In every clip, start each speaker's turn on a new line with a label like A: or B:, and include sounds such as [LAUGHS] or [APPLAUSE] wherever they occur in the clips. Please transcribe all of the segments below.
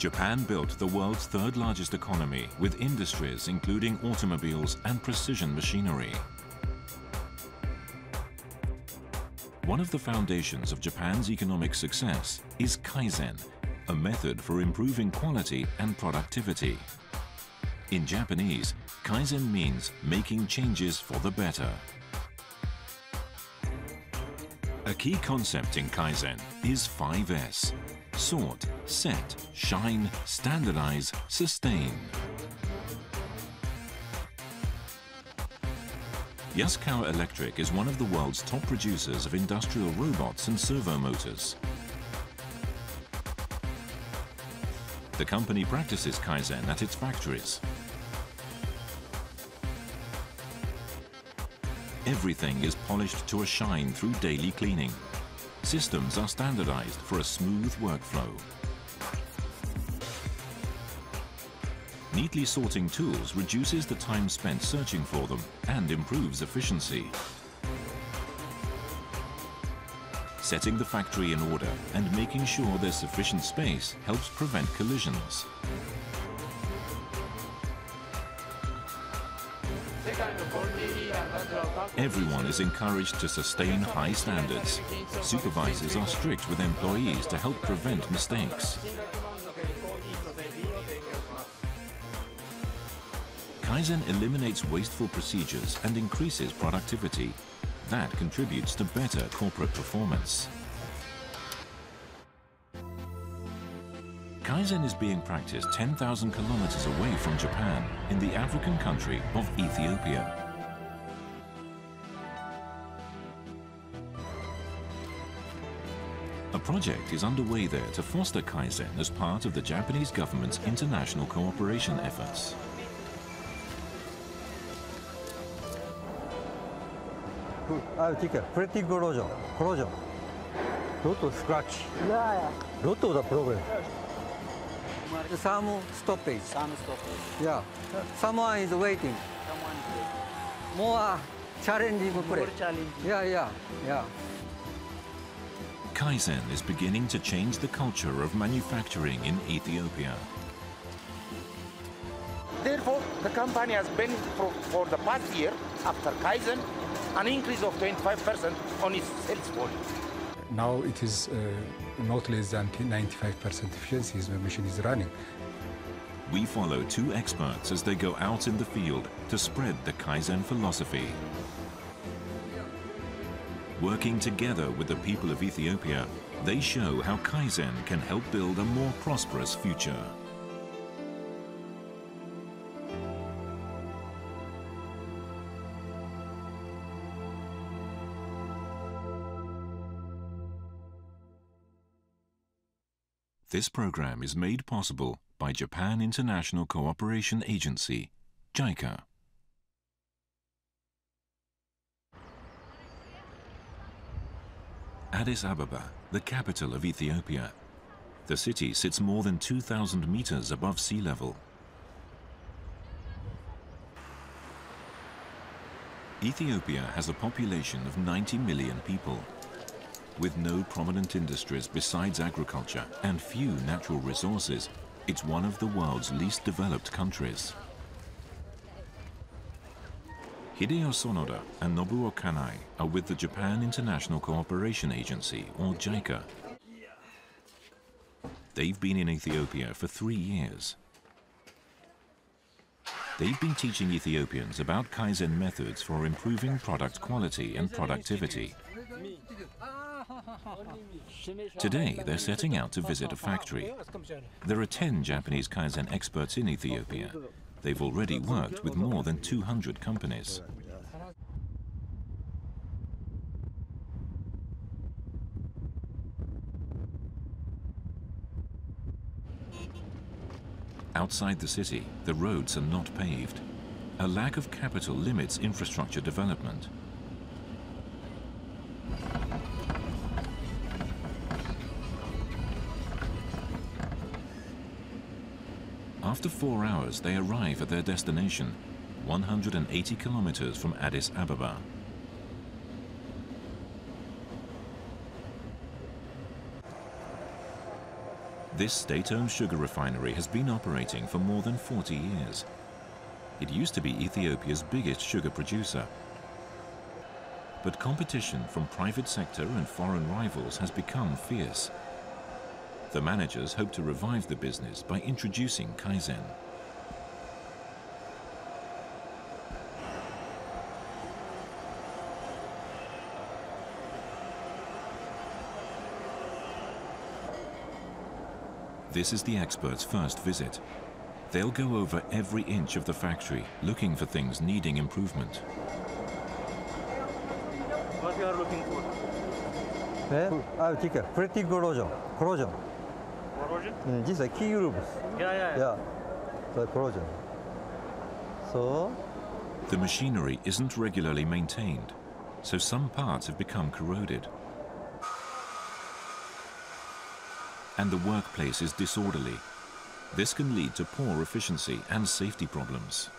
A: Japan built the world's third largest economy with industries including automobiles and precision machinery. One of the foundations of Japan's economic success is Kaizen, a method for improving quality and productivity. In Japanese, Kaizen means making changes for the better. A key concept in Kaizen is 5S. Sort, set, shine, standardize, sustain. Yaskawa Electric is one of the world's top producers of industrial robots and servo motors. The company practices Kaizen at its factories. Everything is polished to a shine through daily cleaning. Systems are standardized for a smooth workflow. Neatly sorting tools reduces the time spent searching for them and improves efficiency. Setting the factory in order and making sure there's sufficient space helps prevent collisions. Everyone is encouraged to sustain high standards. Supervisors are strict with employees to help prevent mistakes. Kaizen eliminates wasteful procedures and increases productivity. That contributes to better corporate performance. Kaizen is being practiced 10,000 kilometers away from Japan in the African country of Ethiopia. Project is underway there to foster Kaizen as part of the Japanese government's international cooperation efforts.
B: I'll take a pretty corrosion. Corrosion. Lot of scratch.
C: Yeah, yeah.
B: Lot of the problem. Some stoppage.
C: Some stoppage.
B: Yeah. Someone is waiting.
C: Someone is
B: More challenging
C: more challenging.
B: Yeah, yeah, yeah.
A: Kaizen is beginning to change the culture of manufacturing in Ethiopia.
D: Therefore, the company has been for, for the past year, after Kaizen, an increase of 25% on its sales volume.
E: Now it is uh, not less than 95% efficiency as the machine is running.
A: We follow two experts as they go out in the field to spread the Kaizen philosophy. Working together with the people of Ethiopia, they show how Kaizen can help build a more prosperous future. This program is made possible by Japan International Cooperation Agency, JICA. Addis Ababa, the capital of Ethiopia. The city sits more than 2,000 meters above sea level. Ethiopia has a population of 90 million people. With no prominent industries besides agriculture and few natural resources, it's one of the world's least developed countries. Hideo Sonoda and Nobuo Kanai are with the Japan International Cooperation Agency, or JICA. They've been in Ethiopia for three years. They've been teaching Ethiopians about Kaizen methods for improving product quality and productivity. Today, they're setting out to visit a factory. There are 10 Japanese Kaizen experts in Ethiopia. They've already worked with more than 200 companies. Outside the city, the roads are not paved. A lack of capital limits infrastructure development. After four hours, they arrive at their destination, 180 kilometers from Addis Ababa. This state-owned sugar refinery has been operating for more than 40 years. It used to be Ethiopia's biggest sugar producer. But competition from private sector and foreign rivals has become fierce. The managers hope to revive the business by introducing Kaizen. This is the experts' first visit. They'll go over every inch of the factory, looking for things needing improvement.
C: What you are looking for?
B: Eh? Ah, oh, ticker. Pretty corrosion. Corrosion.
C: Corrosion?
B: 음, this is key grooves.
C: Yeah, yeah.
B: Yeah. The corrosion. So,
A: The machinery isn't regularly maintained, so some parts have become corroded. And the workplace is disorderly. This can lead to poor efficiency and safety problems.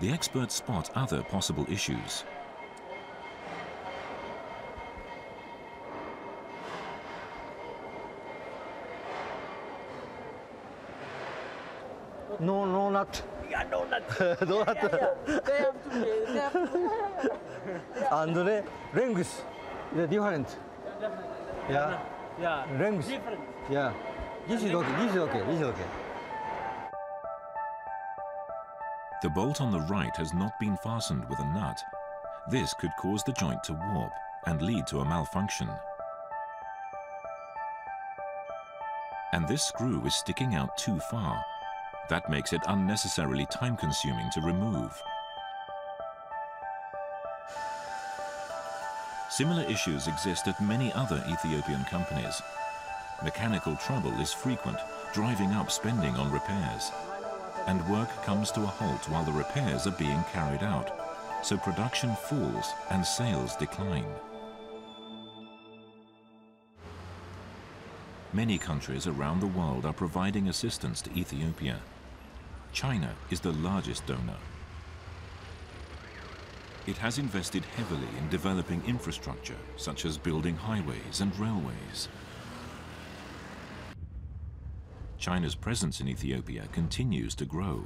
A: The experts spot other possible issues.
B: No, no nut.
C: Yeah, no, not.
B: no nut.
C: They have to pay. They have to
B: And the length is different. Yeah.
C: Yeah.
B: Length.
C: Different.
B: Yeah. This is okay. This is okay. This is okay.
A: The bolt on the right has not been fastened with a nut. This could cause the joint to warp and lead to a malfunction. And this screw is sticking out too far. That makes it unnecessarily time-consuming to remove. Similar issues exist at many other Ethiopian companies. Mechanical trouble is frequent, driving up spending on repairs. And work comes to a halt while the repairs are being carried out, so production falls and sales decline. Many countries around the world are providing assistance to Ethiopia. China is the largest donor. It has invested heavily in developing infrastructure, such as building highways and railways. China's presence in Ethiopia continues to grow.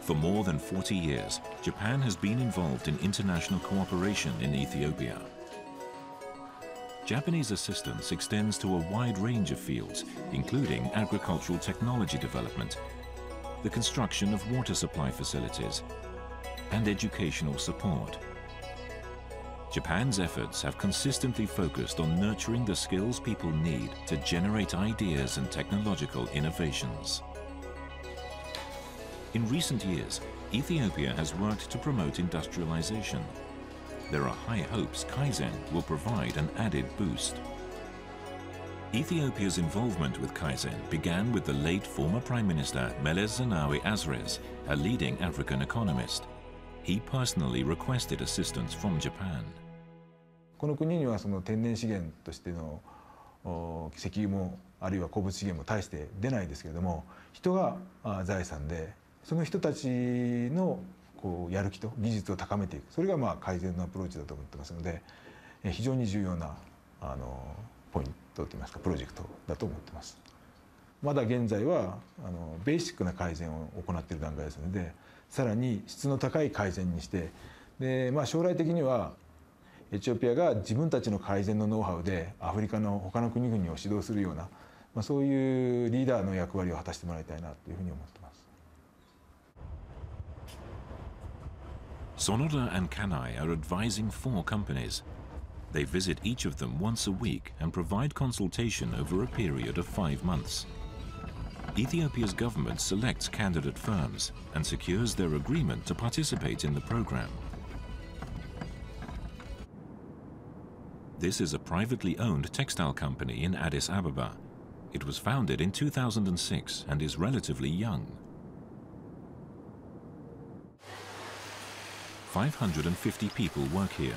A: For more than 40 years, Japan has been involved in international cooperation in Ethiopia. Japanese assistance extends to a wide range of fields, including agricultural technology development, the construction of water supply facilities, and educational support. Japan's efforts have consistently focused on nurturing the skills people need to generate ideas and technological innovations. In recent years, Ethiopia has worked to promote industrialization. There are high hopes Kaizen will provide an added boost. Ethiopia's involvement with Kaizen began with the late former Prime Minister Meles Zenawi Azres, a leading African economist. He personally requested assistance from Japan.
F: この国にはその天然資源としての石油もあるいは鉱物資源も大して出ないですけれども人が財産でその人たちのこうやる気と技術を高めていくそれがまあ改善のアプローチだと思ってますので非常に重要なあのポイントといいますかプロジェクトだと思ってます。まだ現在はあのベーシックな改善を行っている段階ですのでさらに質の高い改善にしてで、まあ、将来的にはエチオピアが自分たちの改善のノウハウでアフリカの他の国々を指導するような、まあ、そういうリーダーの役割を果たしてもらいたいなというふうに思ってます。
A: Sonoda and Kanai are advising four companies. They visit each of them once a week and provide consultation over a period of five months. Ethiopia's government selects candidate firms and secures their agreement to participate in the program. This is a privately owned textile company in Addis Ababa. It was founded in 2006 and is relatively young. 550 people work here.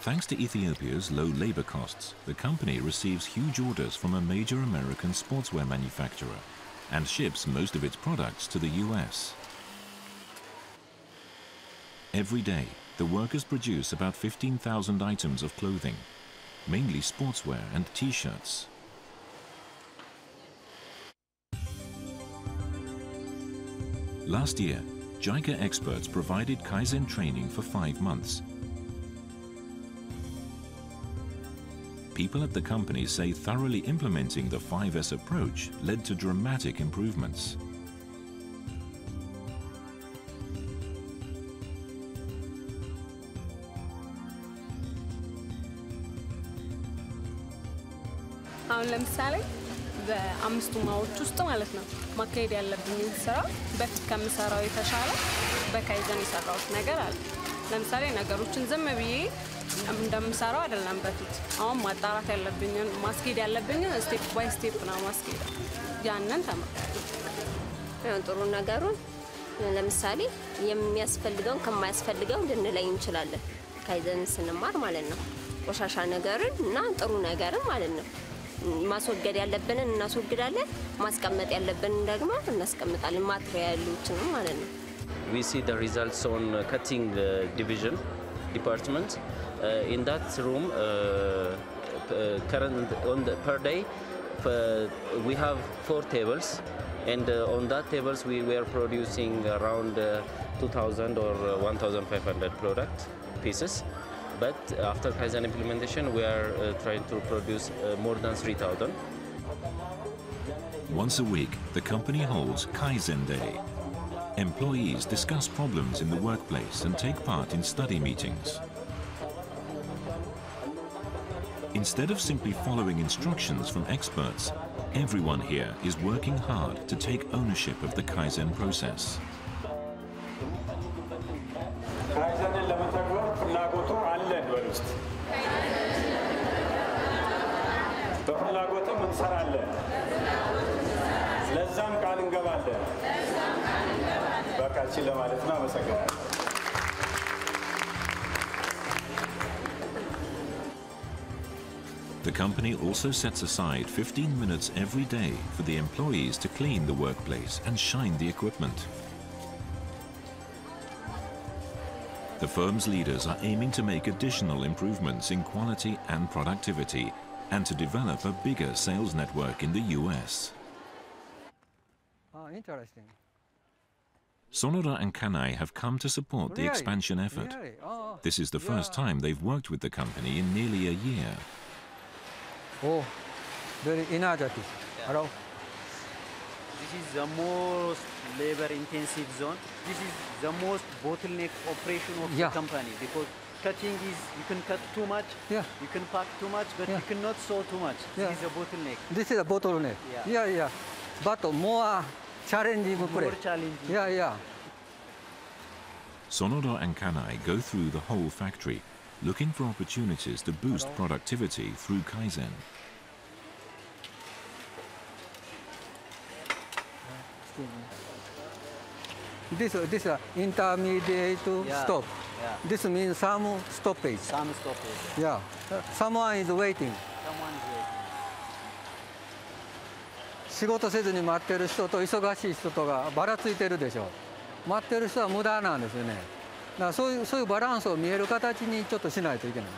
A: Thanks to Ethiopia's low labor costs, the company receives huge orders from a major American sportswear manufacturer and ships most of its products to the US. Every day, the workers produce about 15,000 items of clothing, mainly sportswear and t-shirts. Last year, JICA experts provided Kaizen training for five months. People at the company say thoroughly implementing the 5S approach led to dramatic improvements.
G: አሁን ለምሳሌ በአምስቱ ማዎች ውስጥ ማለት ነው ማካሄድ ያለብኝን ስራ በፊት ከምሰራው የተሻለ በካይዘን የሰራሁት ነገር አለ። ለምሳሌ ነገሮችን ዝም ብዬ እንደምሰራው አይደለም በፊት። አሁን ማጣራት ያለብኝን ማስኬድ ያለብኝን ስቴፕ ባይ ስቴፕ ነው ማስኬድ። ያንን
H: ያው ጥሩ ነገሩን ለምሳሌ የሚያስፈልገውን ከማያስፈልገው ልንለይ እንችላለን። ካይዘን ስንማር ማለት ነው። ቆሻሻ ነገርን እና ጥሩ ነገርን ማለት ነው። ማስወገድ ያለብንን እናስወግዳለን፣ ማስቀመጥ ያለብንን ደግሞ እናስቀምጣለን። ማትሪያሎችንም ማለት ነው።
I: we see the results on uh, cutting uh, division department. Uh, in that room, uh, uh, current on the, per day, uh, we have four tables, and uh, on that tables we were producing around uh, 2,000 or uh, 1,500 product pieces. But after Kaizen implementation, we are uh, trying to produce uh, more than 3,000.
A: Once a week, the company holds Kaizen Day. Employees discuss problems in the workplace and take part in study meetings. Instead of simply following instructions from experts, everyone here is working hard to take ownership of the Kaizen process.
J: በቃችን ለማለት ነው። አመሰግናለሁ።
A: The company also sets aside 15 minutes every day for the employees to clean the workplace and shine the equipment. The firm's leaders are aiming to make additional improvements in quality and productivity and to develop a bigger sales network in the US.
B: Ah, interesting.
A: Sonoda and Kanai have come to support the expansion effort.
B: Oh,
A: This is the first time they've worked with the company in nearly a year.
B: Oh, very energetic. Hello.
C: This is the most labor intensive zone. This is the most bottleneck operation of
B: Yeah.
C: the company because cutting is you can cut too much,
B: Yeah.
C: you can pack too much, but
B: Yeah.
C: you cannot sew too much.
B: Yeah.
C: This is a bottleneck.
B: This is a bottleneck.
C: Yeah.
B: yeah, yeah. But more challenging
C: More
B: place.
C: challenging.
B: Yeah, yeah.
A: Sonoda and Kanai go through the whole factory, looking for opportunities to boost productivity through Kaizen.
B: This this uh, intermediate
C: Yeah.
B: stop.
C: Yeah.
B: This means some stoppage.
C: Some stoppage.
B: Yeah. Someone is waiting. 仕事せずに待ってる人と忙しい人とがばらついてるでしょ待ってる人は無駄なんですよねだからそういうそういうバランスを見える形にちょっとしないといけない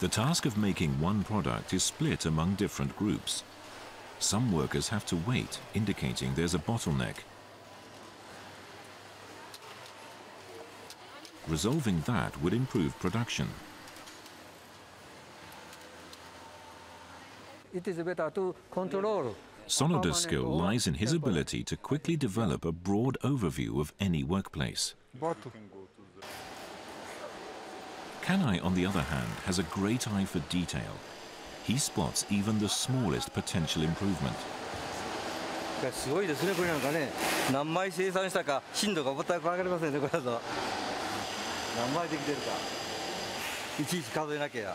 A: The task of making one product is split among different groups. Some workers have to wait, indicating there's a bottleneck. Resolving that would improve production.
B: It is better to control
A: Sonoda's skill lies in his ability to quickly develop a broad overview of any workplace. Kanai, on the other hand, has a great eye for detail. He spots even the smallest potential improvement.
K: すごいですね、これなんかね、何枚生産したか、頻度が全く分かりませんね、これだと。何枚できてるか、いちいち数えなきゃ。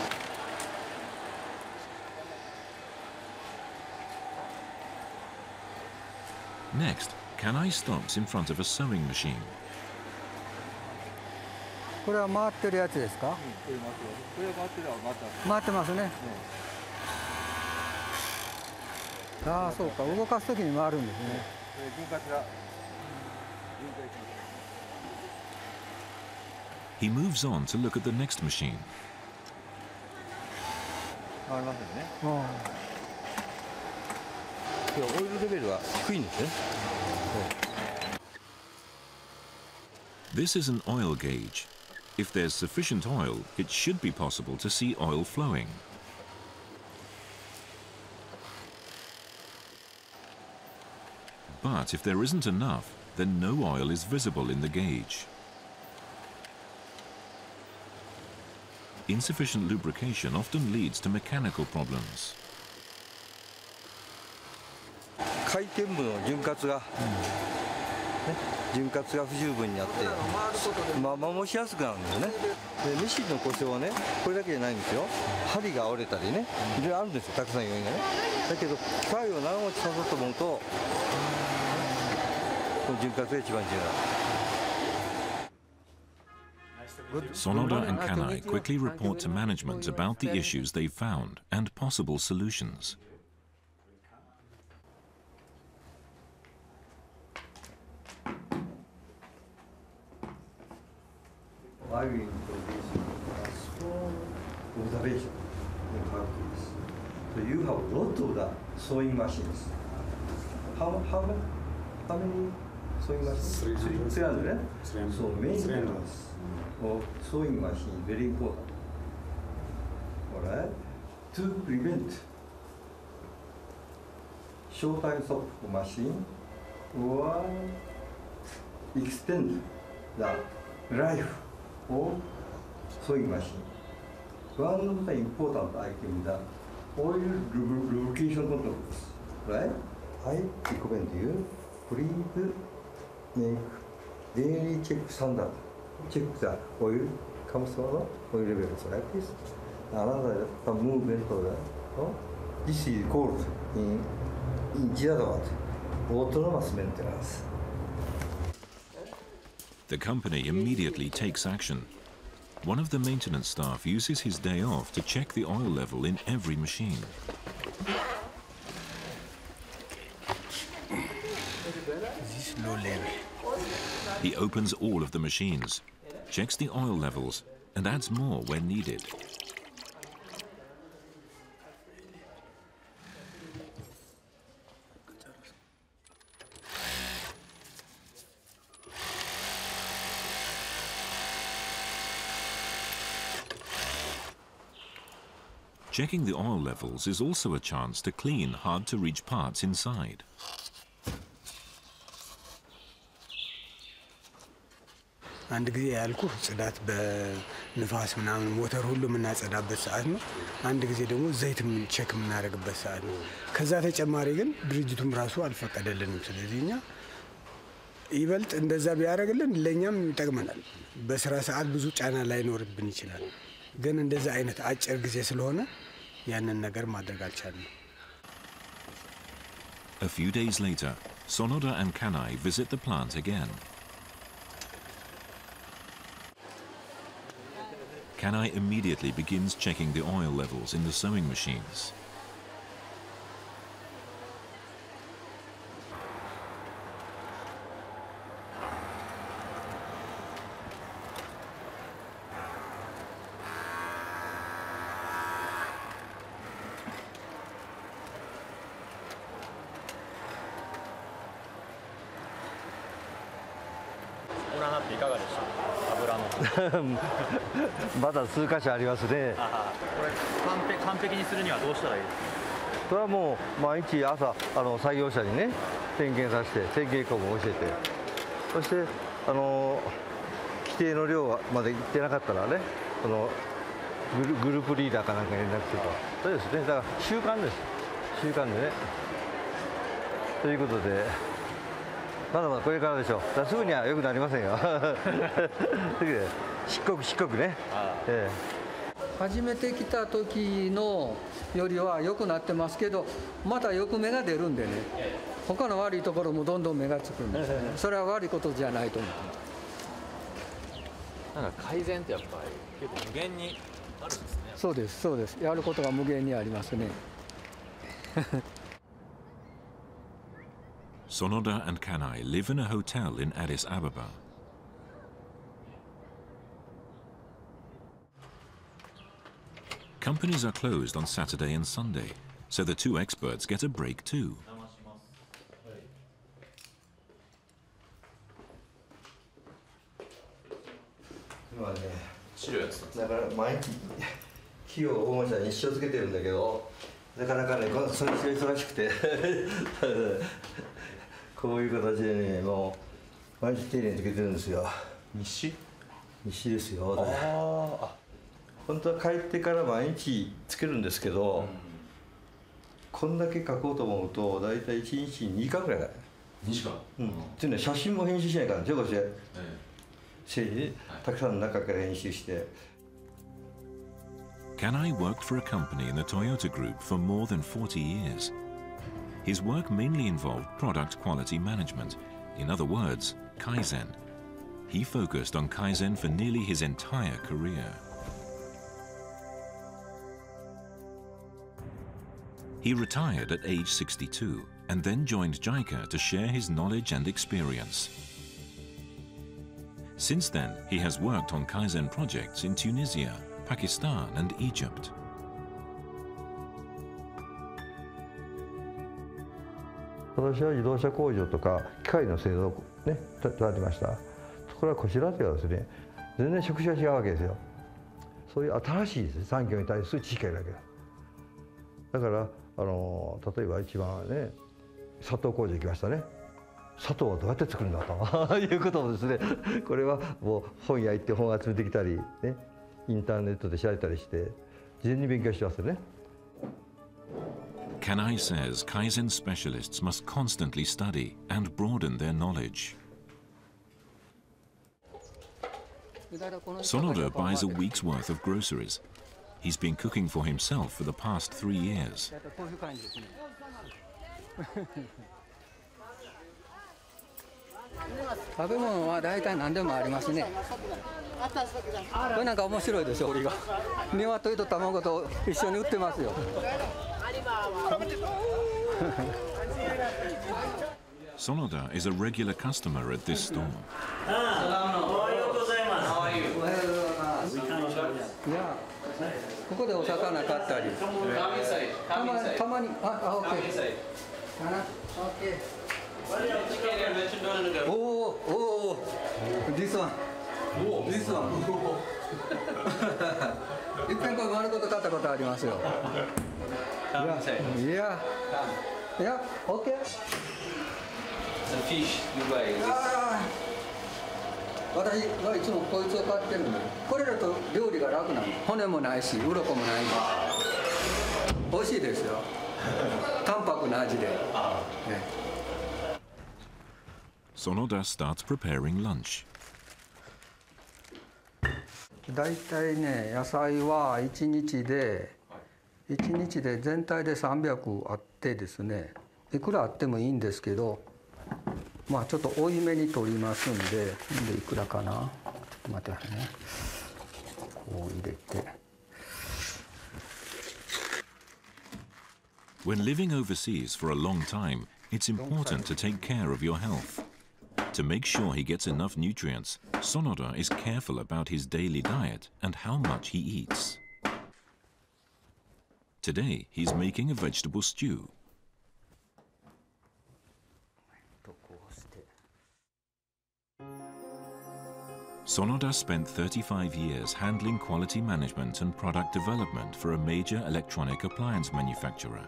A: Next, Kanai stops in front of a sewing machine.
B: これは回ってるやつですか
K: これ回ってるわ回ってます
B: 回ってますね、ああそうか動かす時に回るんですね、
K: 分割が
A: He moves on to look at the next machine.
K: 回りますよね
B: うん
K: 今日オイルレベルは低いんですね
A: This is an oil gauge. If there's sufficient oil, it should be possible to see oil flowing. But if there isn't enough, then no oil is visible in the gauge. Insufficient lubrication often leads to mechanical problems.
K: 回転部の潤滑が、ね、潤滑が不十分になって、まあ、摩耗しやすくなるんですよね。でミシンの故障はねこれだけじゃないんですよ。針が折れたりねいろいろあるんですよたくさん要因がね。だけど機械を長持ちさせようと思うとこの潤滑が一番重要なんです
A: Sonoda and Kanai quickly report to management about the issues they found and possible solutions.
K: I will introduce you a strong observation in factories. So you have a lot of the sewing machines. How, how, many- how many sewing machines? 300. 300, eh? So maintenance of sewing machine is very important. Alright? To prevent shortage of machine or extend the life of sewing machine. One of the important item is the oil lubrication controls, right? I recommend you please make daily check standard. Check the oil comes from the oil levels like this. Another the movement of the, oh, this is called in, in Jiradat, autonomous maintenance.
A: The company immediately takes action. One of the maintenance staff uses his day off to check the oil level in every machine. He opens all of the machines, checks the oil levels, and adds more when needed. Checking the oil levels is also a chance to clean hard-to-reach parts inside.
L: አንድ ጊዜ ያልኩ ጽዳት በንፋስ ምናምን ሞተር ሁሉ የምናጸዳበት ሰዓት ነው። አንድ ጊዜ ደግሞ ዘይት ቼክ የምናደርግበት ሰዓት ነው። ከዛ ተጨማሪ ግን ድርጅቱም ራሱ አልፈቀደልንም። ስለዚህ እኛ ይበልጥ እንደዛ ቢያደርግልን ለእኛም ይጠቅመናል። በስራ ሰዓት ብዙ ጫና ላይኖርብን ይችላል። ግን እንደዛ አይነት አጭር ጊዜ ስለሆነ ያንን ነገር ማድረግ አልቻልንም።
A: A few days later, Sonoda and Kanai visit the plant again. Kanai immediately begins checking the oil levels in the sewing machines. [LAUGHS]
K: まだ数箇所ありますね。
M: これ完璧にするにはどうしたらいいですか？
K: それはもう毎日朝あの作業者にね点検させて点検項も教えて。そしてあの規定の量までいってなかったらねそのグルグループリーダーかなんかに連絡すると。そうですね。だから習慣です。習慣でね。ということでまだまだこれからでしょだからすぐには良くなりませんよ。漆黒漆黒ね、え
B: 初めて来た時のよりは良くなってますけどまたよく芽が出るんでね。他の悪いところもどんどん芽がつくんですよねそれは悪いことじゃないと思う。
M: なんか改善ってやっぱり結構無限にあるんですね。
B: そうですそうです。やることが無限にありますね [LAUGHS]
A: Sonoda and Kanai live in a hotel in Addis Ababa. Companies are closed on Saturday and Sunday, so the two experts get a break too.
K: こういう形でねもう毎日丁寧につけてるんですよ。
M: 日誌？
K: 日誌ですよ。あ本当は帰ってから毎日つけるんですけど、こんだけ書こうと思うと大体1日に2時間ぐらいだね
M: 2時間？
K: うん。っていうのは写真も編集しないからねこうして整理ねたくさんの中から編集して。
A: Kanai worked for a company in the Toyota Group for more than 40 years? His work mainly involved product quality management, in other words, Kaizen. He focused on Kaizen for nearly his entire career. He retired at age 62 and then joined JICA to share his knowledge and experience. Since then, he has worked on Kaizen projects in Tunisia, Pakistan and Egypt.
K: 私は自動車工場とか機械の製造ねととられてました。ところがこちらではですね全然職種が違うわけですよ。そういう新しいですね産業に対する知識がいるわけ。だだからあの例えば一番ね砂糖工場行きましたね。砂糖はどうやって作るんだと。いうことをですね。これはもう本屋行って本集めてきたりねインターネットで調べたりして事前に勉強してますよね。
A: Kanai says Kaizen specialists must constantly study and broaden their knowledge. Sonoda buys a week's worth of groceries. He's been cooking for himself for the past three years. [LAUGHS] [LAUGHS] Sonoda is a regular customer
B: ここでお魚買ったり、たまに、たまに、あ、あ、オッケー。おお、おお、おお、ディ。一回これ丸ごと買ったことありますよ。いやいやいやオッケー
I: fish Dubai.
B: 私はいつもこいつを買ってるの。これだと料理が楽なの。骨もないし鱗もない。し美味しいですよ。[LAUGHS] 淡白な味で、ね
A: Sonoda starts preparing lunch.
B: 大体ね野菜は1日で1日で全体で300あってですねいくらあってもいいんですけどまあちょっと多いめに取りますんででいくらかなちょっと待ってねこう入れて
A: When living overseas for a long time, it's important to take care of your health. To make sure he gets enough nutrients, Sonoda is careful about his daily diet and how much he eats. Today, he's making a vegetable stew. Sonoda spent 35 years handling quality management and product development for a major electronic appliance manufacturer.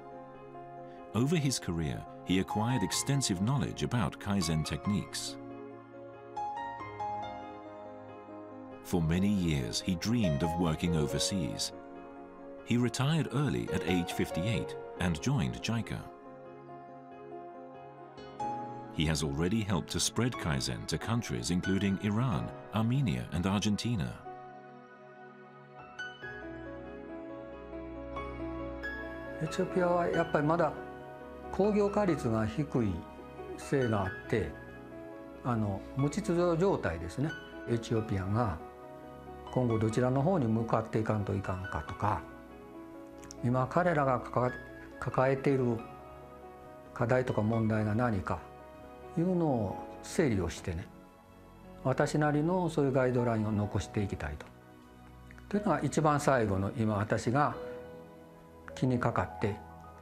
A: Over his career, he acquired extensive knowledge about Kaizen techniques. For many years, he dreamed of working overseas. He retired early at age 58 and joined JICA. He has already helped to spread Kaizen to countries including Iran, Armenia, and Argentina.
B: エチオピアはやっぱりまだ工業化率が低いせいがあってあの無秩序状態ですねエチオピアが今後どちらの方に向かっていかんといかんかとか 今彼らが抱えている課題とか問題が何かいうのを整理をしてね私なりのそういうガイドラインを残していきたいと。というのが一番最後の今私が気にかかって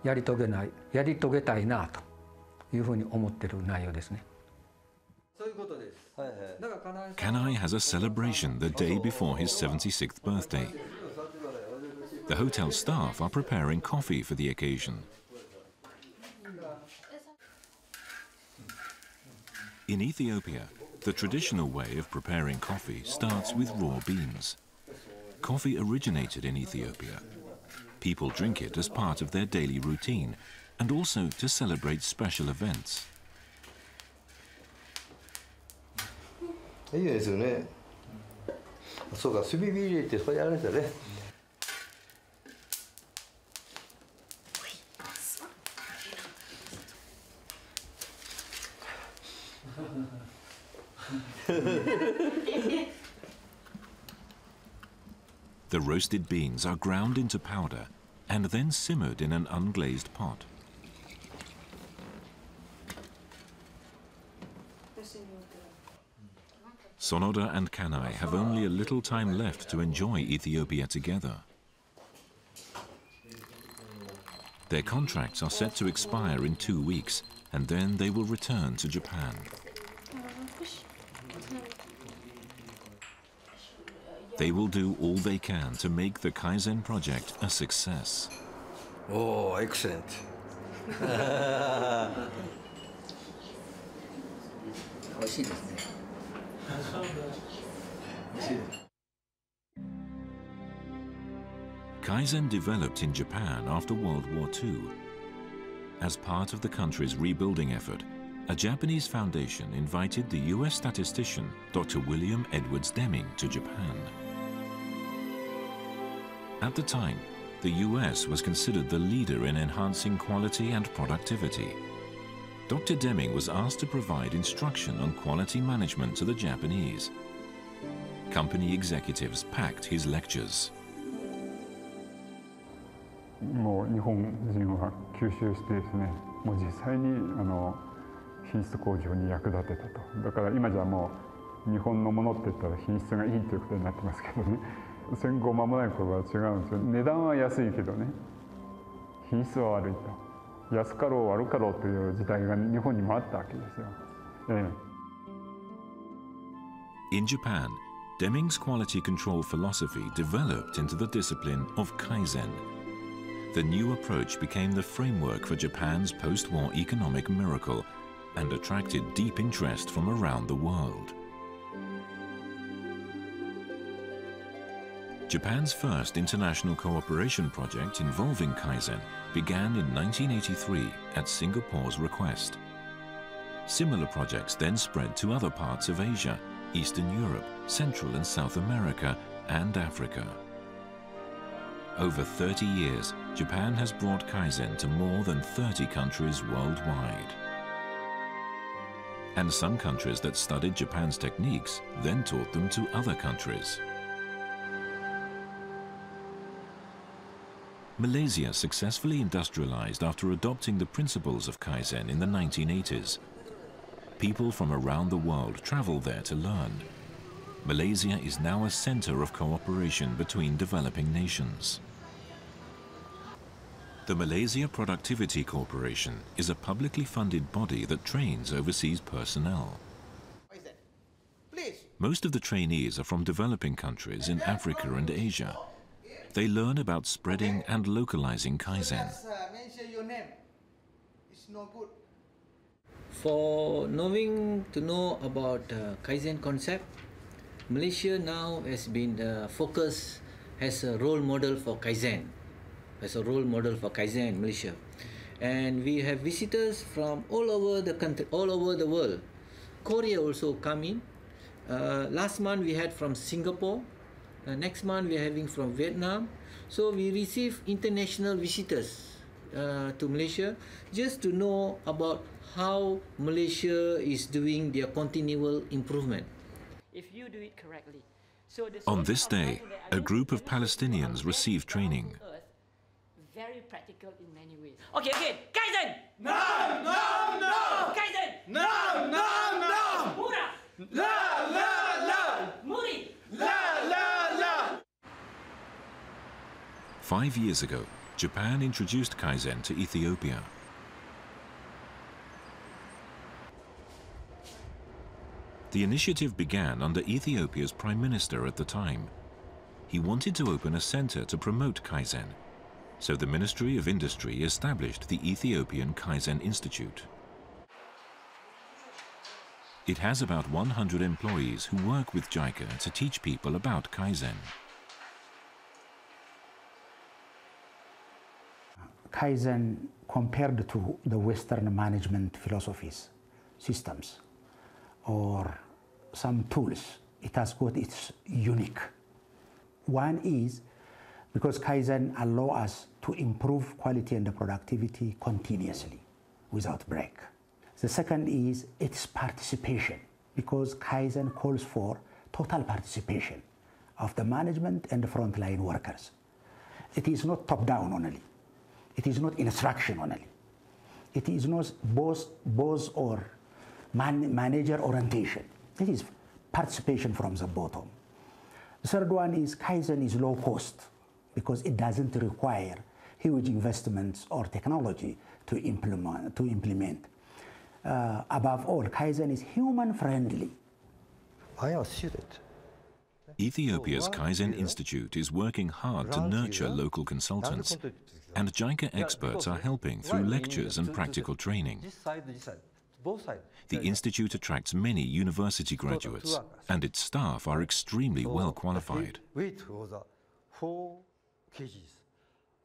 B: やり遂げないやり遂げたいなというふうに思っている内容ですね。
A: Kanai has a celebration the day before his 76th birthday. The hotel staff are preparing coffee for the occasion. In Ethiopia, the traditional way of preparing coffee starts with raw beans. Coffee originated in Ethiopia. People drink it as part of their daily routine and also to celebrate special events. The roasted beans are ground into powder and then simmered in an unglazed pot. Sonoda and Kanai have only a little time left to enjoy Ethiopia together. Their contracts are set to expire in two weeks, and then they will return to Japan. They will do all they can to make the Kaizen project a success.
K: Oh, excellent. [LAUGHS]
A: Kaizen developed in Japan after World War II. As part of the country's rebuilding effort, a Japanese foundation invited the US statistician Dr. William Edwards Deming to Japan. At the time, the US was considered the leader in enhancing quality and productivity. Dr. Deming was asked to provide instruction on quality management to the Japanese. Company executives packed his lectures.
N: もう日本人は吸収してですねもう実際にあの品質向上に役立てたとだから今じゃもう日本のものって言ったら品質がいいということになってますけどね 戦後間もない頃は違うんですよ値段は安いけどね品質は悪いと安かろう悪かろうという時代が日本にもあったわけですよ、え
A: え、In Japan, Deming's quality control philosophy developed into the discipline of Kaizen. The new approach became the framework for Japan's post-war economic miracle and attracted deep interest from around the world. Japan's first international cooperation project involving Kaizen began in 1983 at Singapore's request. Similar projects then spread to other parts of Asia, Eastern Europe, Central and South America, and Africa. Over 30 years, Japan has brought Kaizen to more than 30 countries worldwide. And some countries that studied Japan's techniques then taught them to other countries. Malaysia successfully industrialized after adopting the principles of Kaizen in the 1980s. People from around the world travel there to learn. Malaysia is now a center of cooperation between developing nations. The Malaysia Productivity Corporation is a publicly funded body that trains overseas personnel. Most of the trainees are from developing countries in Africa and Asia. They learn about spreading and localizing Kaizen.
O: For knowing to know about uh, Kaizen concept, Malaysia now has been uh, as a role model for Kaizen, as a role model for Kaizen in Malaysia. and we have visitors from all over the country, all over the world. Korea also come in. Uh, last month we had from Singapore. Uh, next month we are having from Vietnam. So we receive international visitors uh, to Malaysia just to know about how Malaysia is doing their continual improvement.
P: If you do it correctly. So the
A: On this day,
P: how to make
A: a group of Palestinians received training.
P: Earth, very practical in many ways. Okay, again, Kaizen!
Q: No, no, no!
P: Kaizen!
Q: No, no, no!
P: Mura!
Q: La, la, la!
P: Muri!
Q: La, la, la!
A: Five years ago, Japan introduced Kaizen to Ethiopia. The initiative began under Ethiopia's prime minister at the time. He wanted to open a center to promote Kaizen, so the Ministry of Industry established the Ethiopian Kaizen Institute. It has about 100 employees who work with JICA to teach people about Kaizen.
R: Kaizen compared to the Western management philosophies, systems, or some tools, it has got its unique. One is because Kaizen allow us to improve quality and productivity continuously without break. The second is its participation because Kaizen calls for total participation of the management and the frontline workers. It is not top down only. It is not instruction only. It is not boss, boss or man, manager orientation. It is participation from the bottom. The third one is Kaizen is low cost because it doesn't require huge investments or technology to implement. To implement. Uh, above all, Kaizen is human friendly.
K: I am a student.
A: Ethiopia's oh, Kaizen Institute is working hard to nurture local consultants, and JICA experts are helping through lectures and practical training.
K: This side, this side, both sides.
A: The institute attracts many university graduates, and its staff are extremely oh, well qualified.
K: Weight was four kgs.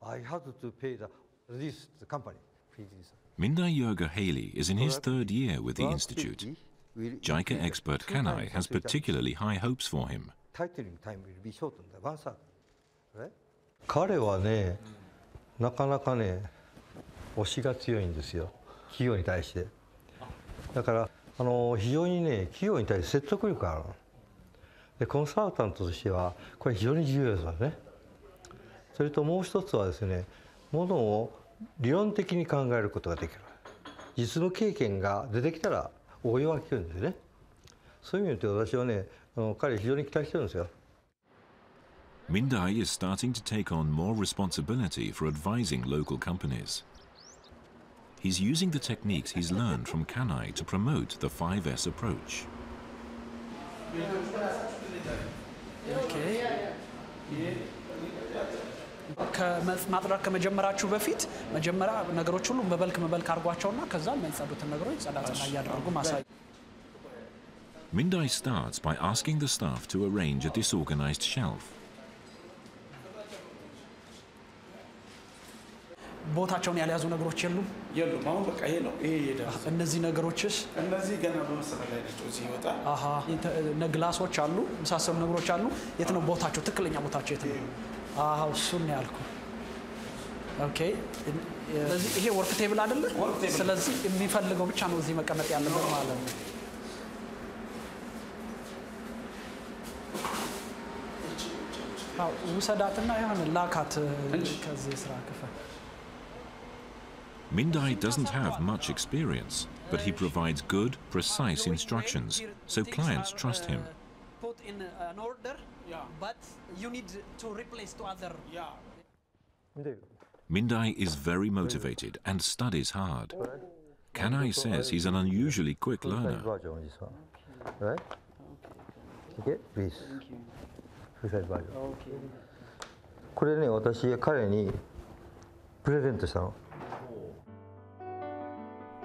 K: I had to pay the this the company. fees.
A: Mindai Yoga Haley is in his third year with the institute. JICA expert Kanai has particularly high hopes for him.
K: Titling time will be shortened one third. Right? 彼はね、なかなかね、推しが強いんですよ。企業に対して。だからあの非常にね、企業に対して説得力がある。で、コンサルタントとしてはこれ非常に重要ですよね。それともう一つはですね、ものを理論的に考えることができる。実務経験が出てきたら応用が効くんですね。そういう意味で私はね、
A: Mindai is starting to take on more responsibility for advising local companies. He's using the techniques he's learned from Kanai to promote the 5S approach.
S: Okay. ከመጀመራችሁ በፊት መጀመሪያ ነገሮች መበልክ
A: Mindai starts by asking the staff to arrange a disorganized shelf.
S: ቦታቸውን ያልያዙ ነገሮች የሉም
Q: የሉም። አሁን በቃ ይሄ ነው ይሄ ሄደ።
S: እነዚህ ነገሮችስ
Q: እነዚህ ገና በመሰረት ላይ ናቸው። እዚህ ይወጣል።
S: አሀ እነ ግላሶች አሉ የመሳሰሉ ነገሮች አሉ የት ነው ቦታቸው ትክክለኛ ቦታቸው የት ነው አሀ እሱን ነው ያልኩ ኦኬ ስለዚህ ይሄ ወርክ ቴብል አይደለ ስለዚህ የሚፈልገው ብቻ ነው እዚህ መቀመጥ ያለበት ማለት ነው
A: Mindai doesn't have much experience, but he provides good, precise instructions, so clients trust him.
S: put in an order but you need to replace to other
A: Mindai is very motivated and studies hard. Kanai says he's an unusually quick learner.
K: Right? Okay, please. フルサイズバージョン。これね、私、彼にプレゼントしたの。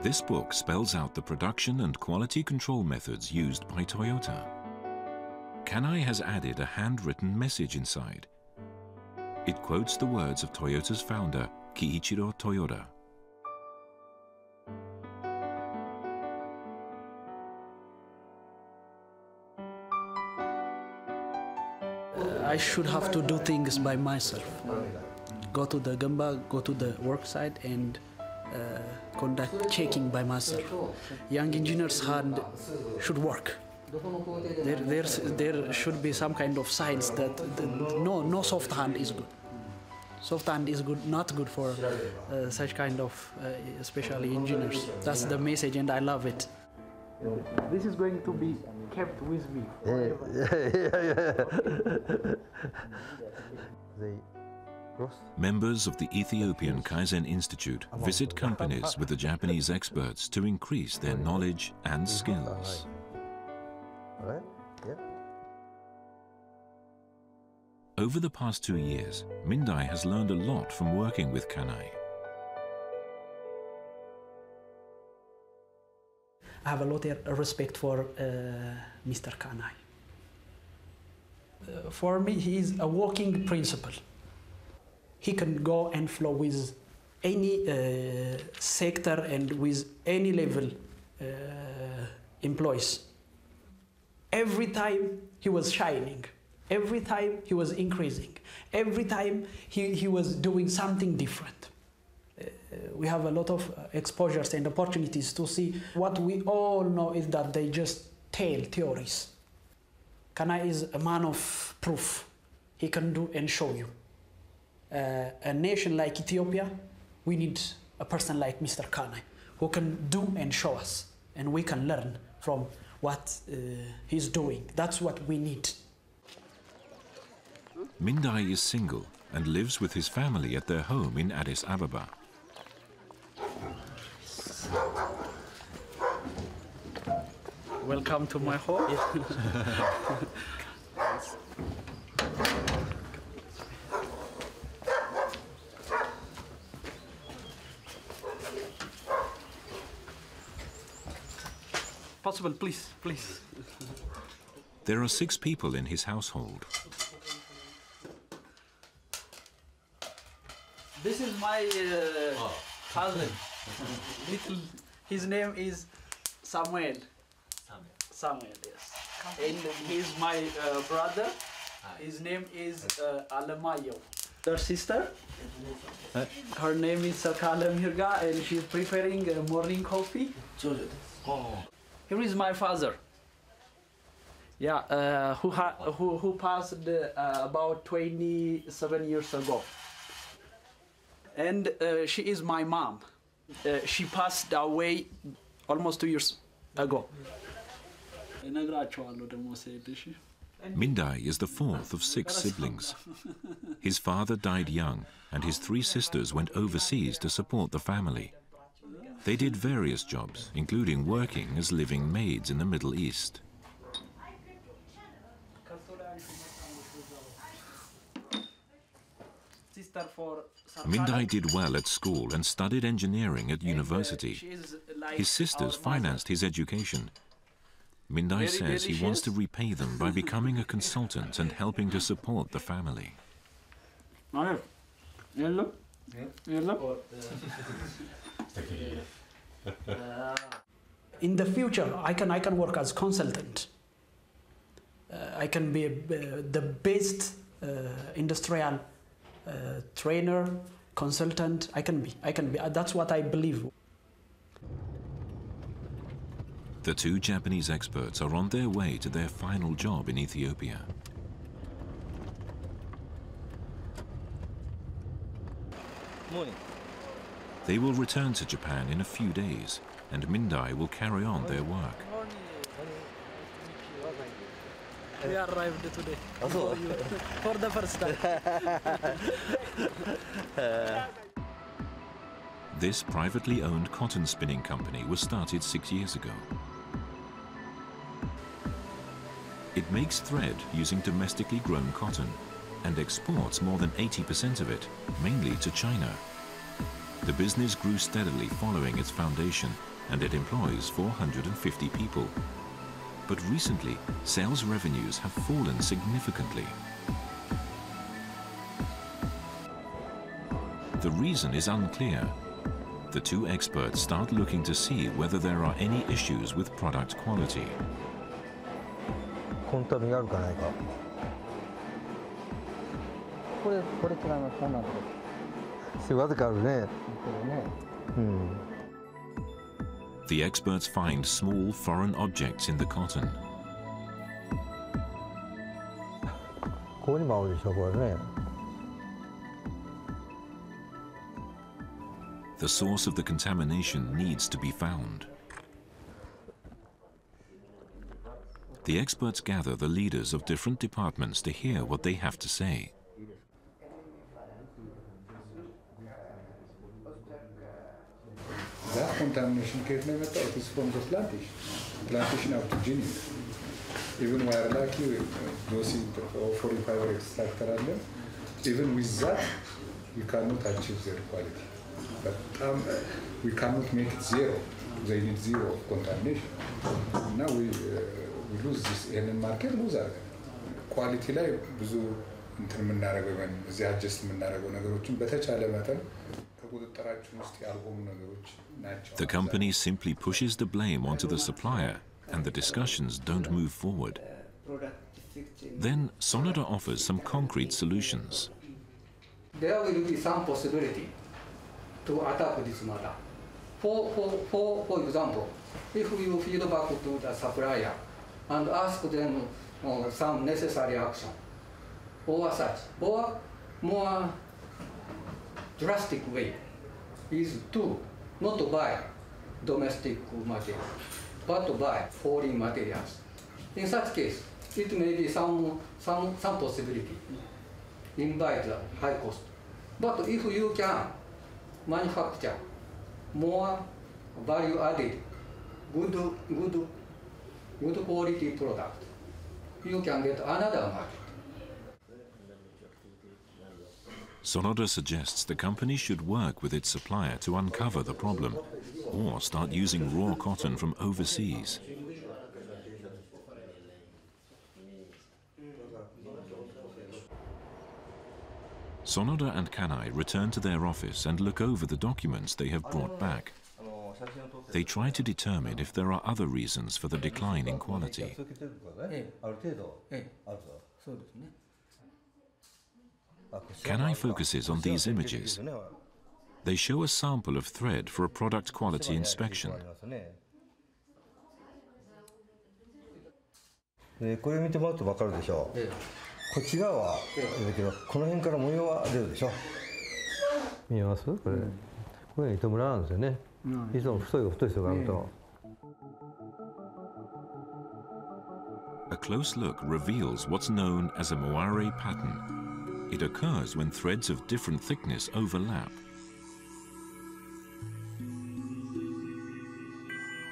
A: This book spells out the production and quality control methods used by Toyota. Kanai has added a handwritten message inside. It quotes the words of Toyota's founder, Kiichiro Toyoda.
S: I should have to do things by myself. Go to the Gemba, go to the work site and uh, conduct checking by myself. Young engineers hand should work. There, there's, there should be some kind of signs that no, no soft hand is good. Soft hand is good, not good for uh, such kind of, uh, especially engineers. That's the message, and I love it. This is going to be kept with me.
A: Members of the Ethiopian Kaizen Institute visit companies with the Japanese experts to increase their knowledge and skills. Over the past two years, Mindai has learned a lot from working with Kanai.
S: I have a lot of respect for uh, Mr. Kanai. Uh, for me, he is a walking principle. He can go and flow with any uh, sector and with any level uh, employees. Every time he was shining, every time he was increasing, every time he, he was doing something different. We have a lot of exposures and opportunities to see what we all know is that they just tell theories. Kanai is a man of proof. He can do and show you. Uh, a nation like Ethiopia, we need a person like Mr. Kanai who can do and show us, and we can learn from what uh, he's doing. That's what we need.
A: Mindai is single and lives with his family at their home in Addis Ababa.
S: Welcome to my home. [LAUGHS] Possible, please, please.
A: There are six people in his household.
S: This is my uh, cousin. Little, his name is Samuel. Samuel, yes. And he's my uh, brother. His name is uh, Alemayo. Her sister, her name is Sakala Mirga, and she's preparing uh, morning coffee. Oh. Here is my father. Yeah, uh, who, ha- who, who passed uh, about 27 years ago. And uh, she is my mom. Uh, she passed away almost two years ago.
A: Mindai is the fourth of six siblings. His father died young, and his three sisters went overseas to support the family. They did various jobs, including working as living maids in the Middle East. Mindai did well at school and studied engineering at university. His sisters financed his education. Mindai says he wants to repay them by becoming a consultant and helping to support the family.
S: Alright. Yellow? Yellow? In the future, I can, I can work as consultant. Uh, I can be uh, the best uh, industrial uh, trainer, consultant. I can be. I can be. Uh, That's what I believe.
A: The two Japanese experts are on their way to their final job in Ethiopia.
T: Morning.
A: They will return to Japan in a few days, and Mindai will carry on their work.
S: We arrived today. For [LAUGHS] you, for the first time.
A: This privately owned cotton spinning company was started six years ago. It makes thread using domestically grown cotton and exports more than 80% of it, mainly to China. The business grew steadily following its foundation and it employs 450 people. But recently, sales revenues have fallen significantly. The reason is unclear. The two experts start looking to see whether there are any issues with product quality.
K: コンタミンあるかないか
B: これこれ違いますこんなんとこ
K: すわずかあるね
B: これね
K: うん
A: The experts find small foreign objects in the cotton. [LAUGHS]
K: ここにもあるでしょこれね
A: The source of the contamination needs to be found. the experts gather the leaders of different departments to hear what they have to say.
E: Contamination came from from the. Even dosing 45 extractor even with that, we cannot achieve their quality. But um, we cannot make it zero. They need zero contamination. Now we uh, we lose this ይህንን ማርኬት ሉዝ አድርገን ኳሊቲ ላይ ብዙ እንትን የምናደርገው ወይም እዚህ አጀስት የምናደርገው ነገሮችን በተቻለ መጠን ከቁጥጥራችን ውስጥ ያልሆኑ ነገሮች ናቸው።
A: The company simply pushes the blame onto the supplier and the discussions don't move forward. Then Sonoda offers some concrete solutions.
B: there will be some possibility to attack this matter. For, for, for, for example, if you feedback to the supplier and ask them uh, some necessary action or such, or more drastic way is to not buy domestic material, but buy foreign materials. In such case, it may be some, some, some possibility invite the high cost. But if you can manufacture more value added, good, good, good quality product, you can get another market.
A: Sonoda suggests the company should work with its supplier to uncover the problem or start using raw cotton from overseas. Sonoda and Kanai return to their office and look over the documents they have brought back they try to determine if there are other reasons for the decline in quality. Kanai focuses on these images. They show a sample of thread for a product quality inspection.
K: でこれ見てもらうと分かるでしょう、こっち側は出るけどこの辺から模様は出るでしょ見えますこれ、これ糸村なんですよね、いつも太い太い人があると、
A: A close look reveals what's known as a moire pattern. It occurs when threads of different thickness overlap.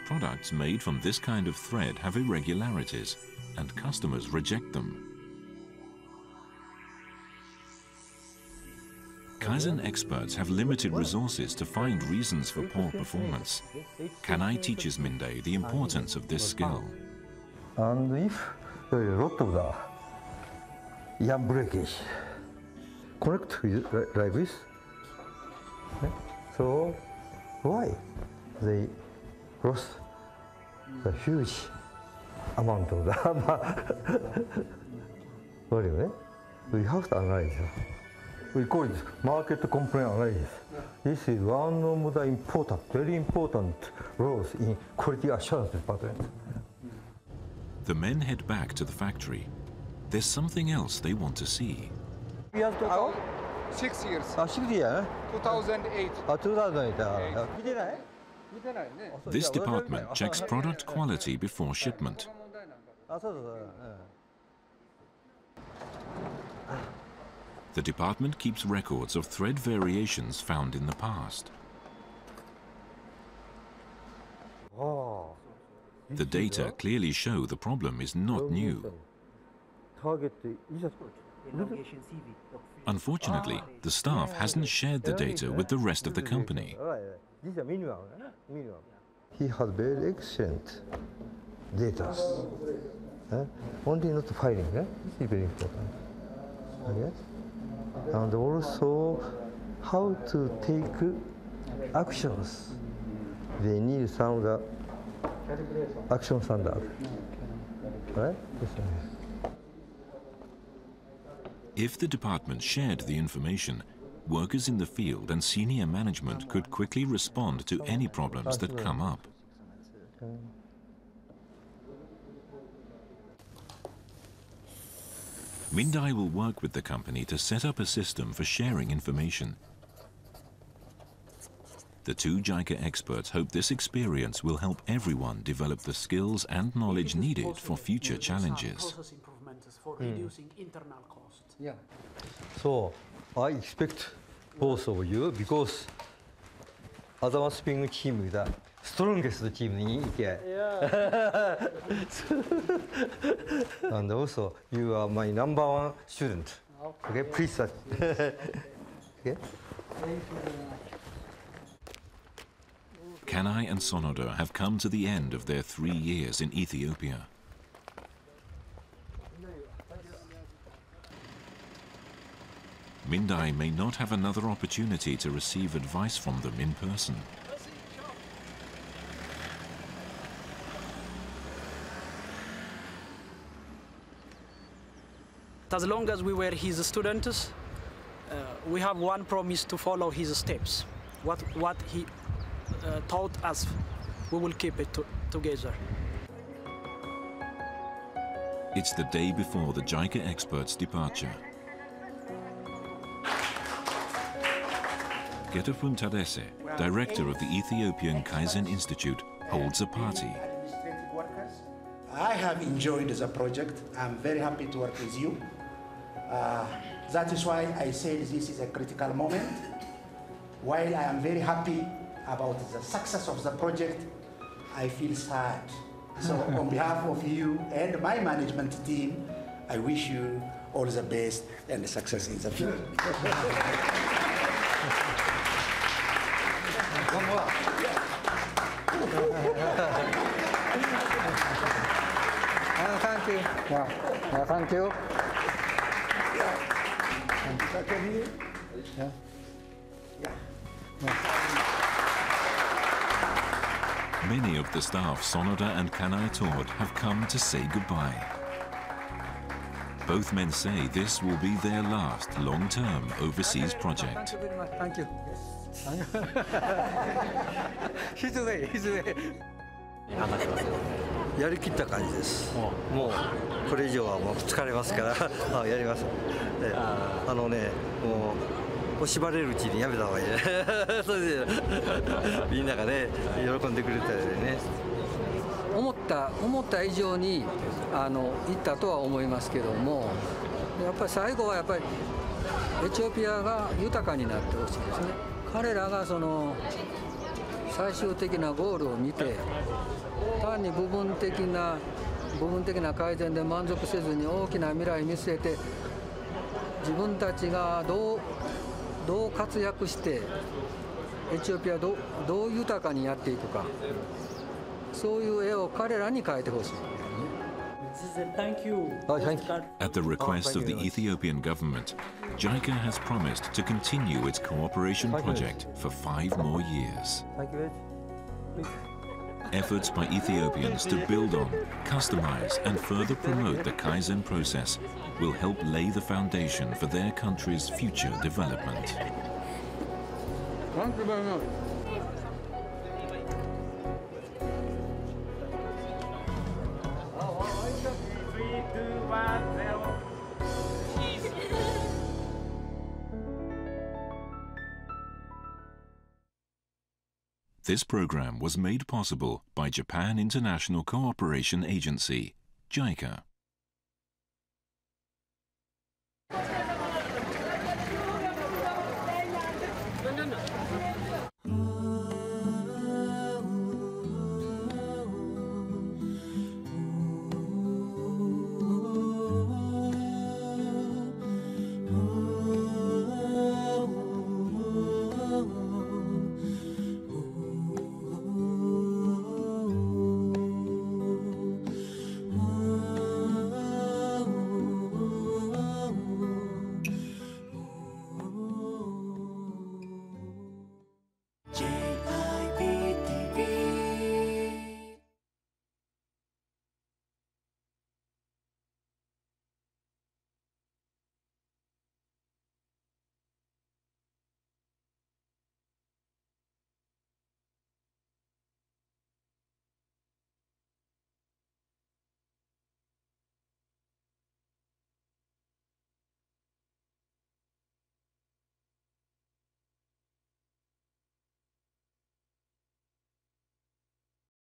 A: Products made from this kind of thread have irregularities, and customers reject them. Kaizen experts have limited resources to find reasons for poor performance. Kanai teaches Mindai the importance of this skill.
K: And if a lot of the young breakage, connect like this. So why they lost the huge amount of the [LAUGHS] volume? eh? We have to analyze because market complaint arises. This is one of the important, very important roles in quality assurance department.
A: The men head back to the factory. There's something else they want to see.
K: We have to
U: six years.
K: Ah, six years? Eh? 2008. Ah,
B: 2008.
A: This department checks product quality before shipment.
K: Ah,
A: the department keeps records of thread variations found in the past. The data clearly show the problem is not new. Unfortunately, the staff hasn't shared the data with the rest of the company.
K: He has very excellent data. Only not filing. This is very important. Okay? And also how to take actions. They need some the action standard. Right?
A: If the department shared the information, workers in the field and senior management could quickly respond to any problems that come up. Mindai will work with the company to set up a system for sharing information. The two JICA experts hope this experience will help everyone develop the skills and knowledge needed for future challenges.
S: Process improvements for reducing internal costs.
B: Yeah.
K: So I expect both of you because Adama Spring team is the strongest team in IKEA. and also you are my number one student. Okay, please. sir. okay.
A: Kanai and Sonoda have come to the end of their three years in Ethiopia. Mindai may not have another opportunity to receive advice from them in person.
S: As long as we were his students, uh, we have one promise to follow his steps. What, what he uh, taught us, we will keep it to, together.
A: It's the day before the JICA experts' departure. Getahun Tadese, director of the Ethiopian Kaizen Institute, holds a party.
V: I have enjoyed the project. I'm very happy to work with you. Uh, that is why I said this is a critical moment. While I am very happy about the success of the project, I feel sad. So [LAUGHS] on behalf of you and my management team, I wish you all the best and success in the future.
B: One more. Uh, thank you. Yeah. Yeah, thank you. Yeah.
A: Many of the staff Sonoda and Kanai Tord have come to say goodbye. Both men say this will be their last long-term overseas project.
B: Thank you very much. Thank you. his way, his way.
K: やりきった感じです。もうこれ以上はもう疲れますから [LAUGHS] あやります。ええあのねもう縛れるうちにやめた方がいいね。[LAUGHS] それでみんながね喜んでくれたらね。
B: 思った思った以上にあの行ったとは思いますけどもやっぱり最後はやっぱりエチオピアが豊かになってほしいですね彼らがその最終的なゴールを見て単に部分的な部分的な改善で満足せずに大きな未来を見据えて自分たちがどうどう活躍してエチオピアをどうどう豊かにやっていくかそういう絵を彼らに描いてほしい。
P: Thank you.
A: At the request of the Ethiopian government, JICA has promised to continue its cooperation project for five more years. Efforts by Ethiopians to build on, customize, and further promote the Kaizen process will help lay the foundation for their country's future development.
B: Thank you very much.
A: This program was made possible by Japan International Cooperation Agency, JICA.